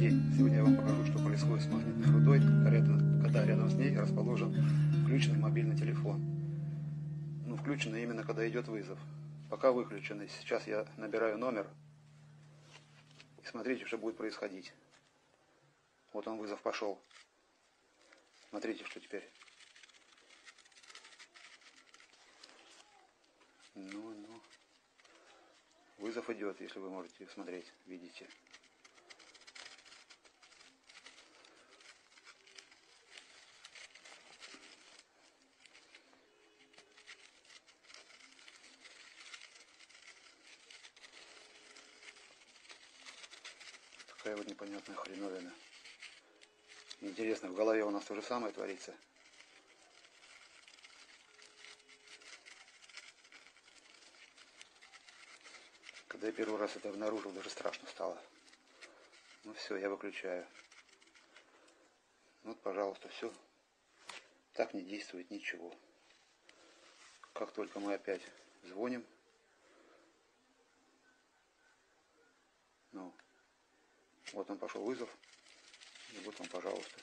день. Сегодня я вам покажу, что происходит с магнитной рудой, когда рядом с ней расположен включенный мобильный телефон. Ну, включенный именно когда идет вызов. Пока выключенный. Сейчас я набираю номер. И смотрите, что будет происходить. Вот он вызов пошел. Смотрите, что теперь. Ну, ну. Вызов идет, если вы можете смотреть, видите. Такая вот непонятная хреновина. Интересно, в голове у нас то же самое творится. Когда я первый раз это обнаружил, даже страшно стало. Ну все, я выключаю. Вот, пожалуйста, все. Так не действует ничего. Как только мы опять звоним, ну, вот он пошел вызов, и вот он, пожалуйста.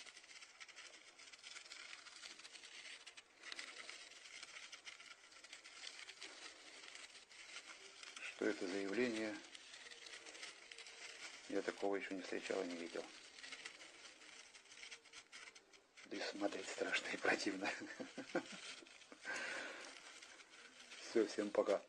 Что это за явление? Я такого еще не встречал и не видел. Да и смотреть страшно и противно. Все, всем пока.